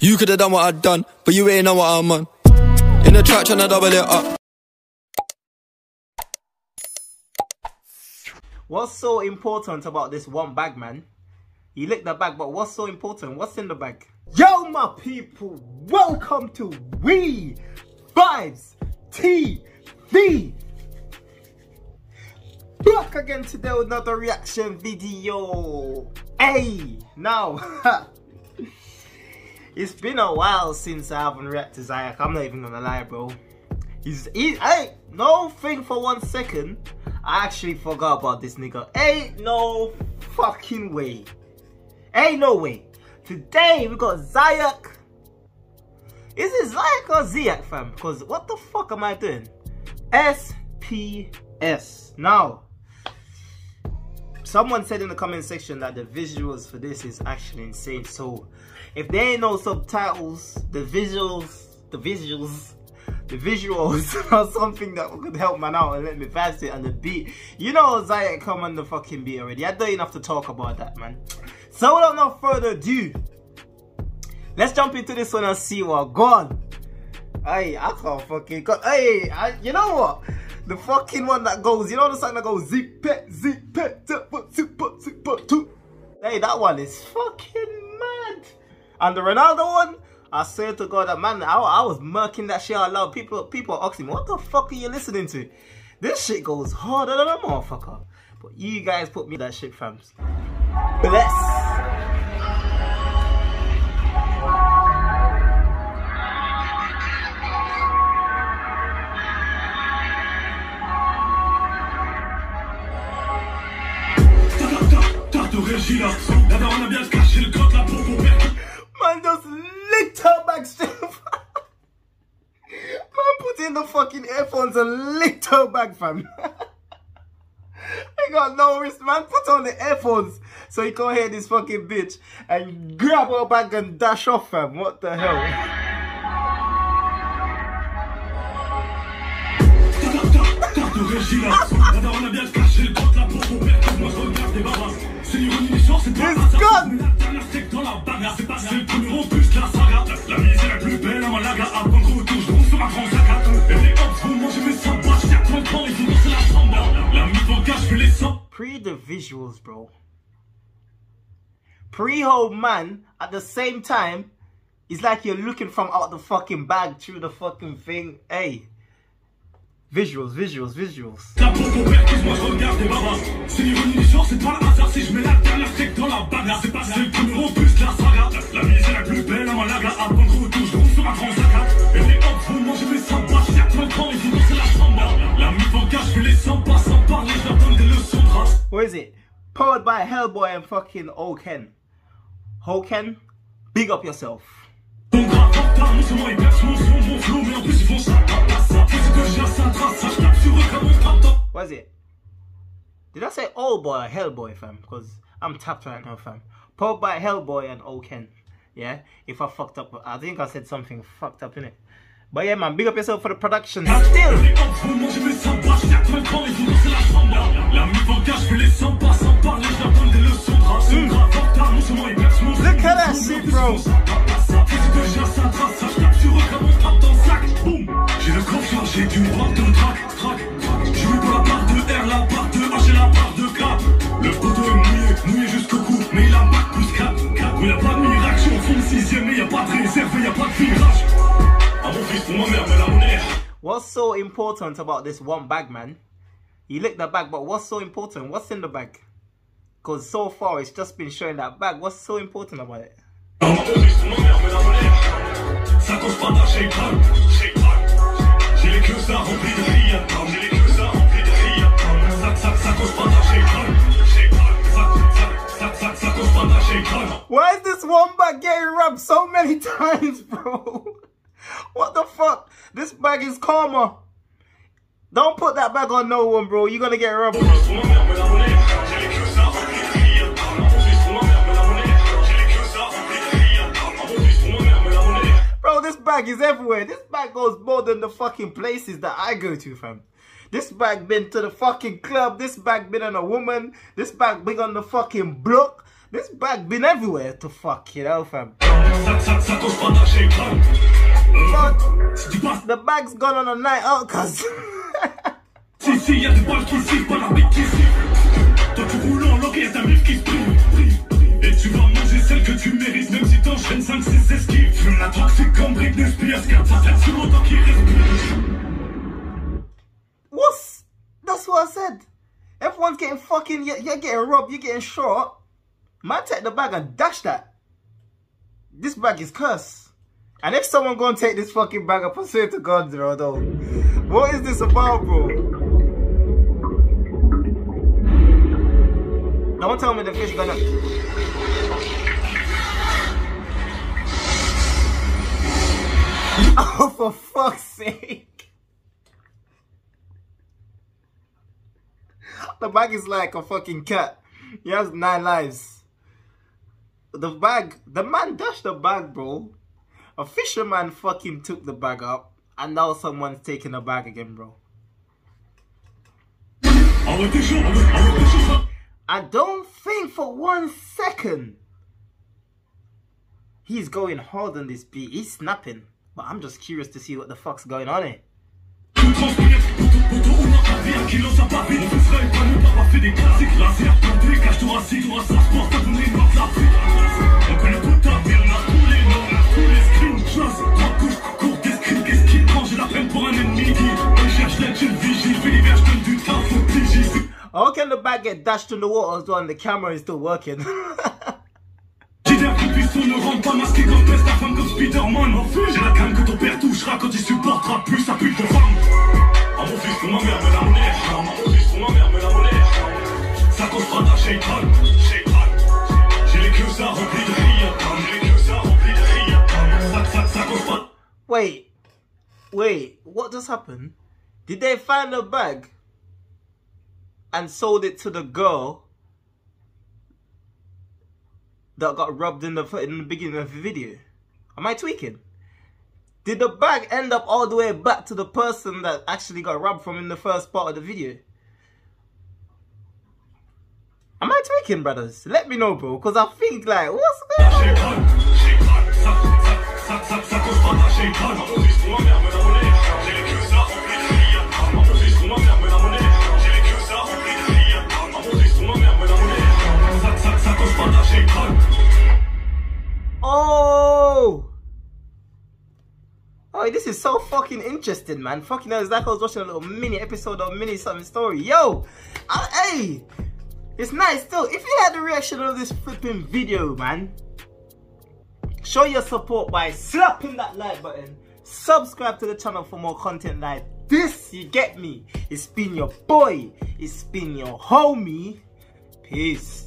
You could have done what I'd done, but you ain't know what I'm on. In the track trying to double it up. What's so important about this one bag, man? You lick the bag, but what's so important? What's in the bag? Yo, my people, welcome to We Vybz TV. Back again today with another reaction video. Hey, now, it's been a while since I haven't reacted to Zayak. I'm not even gonna lie, bro. He's, he, hey, no thing for one second. I actually forgot about this nigga. Ain't no fucking way. Ain't no way. Today we got Zayak. Is it Zayak or Ziak, fam? Because what the fuck am I doing? SPS. Now, someone said in the comment section that the visuals for this is actually insane. So, if there ain't no subtitles, the visuals, the visuals the visuals are something that could help man out and let me fast it and the beat. You know Zayak come on the fucking beat already. I don't even have to talk about that man. So without no further ado, let's jump into this one and see what gone. Hey, I can't fucking go. Hey, I, you know what? The fucking one that goes, you know the song that goes zip it, zip it, zip it, zip it, Hey, that one is fucking mad. And the Ronaldo one, I swear to God, that man, I, I was murking that shit out loud. People, people are asking me, what the fuck are you listening to? This shit goes harder than a motherfucker. But you guys put me that shit, fams. Bless. Man just licked her still. Man put in the fucking earphones and licked her back, fam. he got no wrist, man. Put on the earphones so he can't hear this fucking bitch and grab her back and dash off, fam. What the hell? It's gone! C'est le premier de la saga La la plus belle à Malaga donc sur ma grande saga Et les hops vont manger mes sambas J'ai 30 ans, ils vont danser la samba La en je les Pre the visuals, bro Pre-whole man, at the same time It's like you're looking from out the fucking bag Through the fucking thing Hey Visuals, visuals, visuals. Peau pour père, moi je regarde des babas. C'est l'ironie du sort, c'est pas le hasard si je mets la dernière tech dans la bagarre. C'est pas c'est le premier opus de la saga. La la plus belle gros touche, donc sur ma grande saga. Et les hops vont manger mes sympas. J'ai 30 ans, ils vont danser la samba. La en cache, je les sympas sans parler, je leur donne des leçons de race. Is it? Powered by Hellboy and fucking Oken. Hoken, big up yourself. Ton grave retard, non seulement ils percent mon son, mon flow, mais en plus ils font ça. Did I say old boy or Hellboy, fam? Because I'm tapped right now, fam. Powered by Hellboy and Ohkin. Yeah? If I fucked up, I think I said something fucked up in it. But yeah, man, big up yourself for the production. Still. Look at that shit, bro. J'ai le corps chargé d'une droite de track, track. Je veux pour la part de R, la part What's so important about this one bag, man? You lick the bag, but what's so important? What's in the bag? Because so far, it's just been showing that bag. What's so important about it? One bag getting rubbed so many times, bro? What the fuck? This bag is karma. Don't put that bag on no one, bro. You're gonna get rubbed. Bro, this bag is everywhere. This bag goes more than the fucking places that I go to, fam. This bag been to the fucking club. This bag been on a woman. This bag been on the fucking block. This bag been everywhere to fuck, you know, fam. But the bag's gone on a night out, cuz. Et y'a ta mif qui se prive. Et tu vas manger celle que tu mérites, même si t'enchaînes 5-6 esquives. Fume la drogue, c'est comme Britney Spears, car ça fait si longtemps qu'il respire. What's. That's what I said. Everyone's getting fucking. You're getting robbed, you're getting shot. Man, take the bag and dash that. This bag is cursed. And if someone gonna take this fucking bag up, I swear to God, though. What is this about, bro? Don't tell me the fish gonna. Oh, for fuck's sake. The bag is like a fucking cat. He has nine lives. The bag, the man dashed the bag, bro. A fisherman fucking took the bag up, and now someone's taking the bag again, bro. I don't think for one second he's going hard on this beat. He's snapping. But I'm just curious to see what the fuck's going on here. Ça rempli de rire. J'ai les queues ça rempli de rire. Ça, ça, ça costera. wait, wait, what just happened? Did they find the bag and sold it to the girl that got robbed in the in the beginning of the video? Am I tweaking? Did the bag end up all the way back to the person that actually got robbed from in the first part of the video? Am I tweaking, brothers? Let me know, bro, because I think like, what's going on? This is so fucking interesting, man. Fucking hell, it's like I was watching a little mini episode of Mini Something Story. Yo! I, hey! It's nice still. If you had the reaction of this flipping video, man, show your support by slapping that like button. Subscribe to the channel for more content like this. You get me? It's been your boy. It's been your homie. Peace.